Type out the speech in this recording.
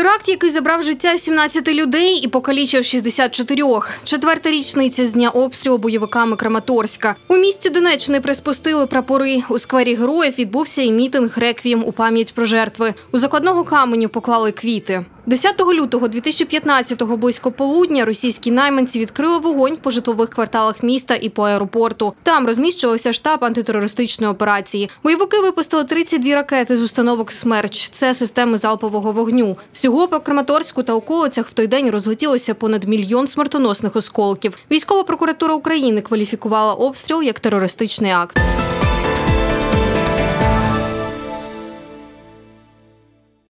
Теракт, який забрав життя 17 людей і покалічив 64. Четверта річниця з дня обстрілу бойовиками Краматорська. У місті Донеччини приспустили прапори. У сквері героїв відбувся і мітинг реквієм у пам'ять про жертви. У закладного каменю поклали квіти. 10 лютого 2015-го близько полудня російські найманці відкрили вогонь по житлових кварталах міста і по аеропорту. Там розміщувався штаб антитерористичної операції. Бойовики випустили 32 ракети з установок «Смерч». Це системи залпового вогню. Всього по Краматорську та околицях в той день розлетілося понад мільйон смертоносних осколків. Військова прокуратура України кваліфікувала обстріл як терористичний акт.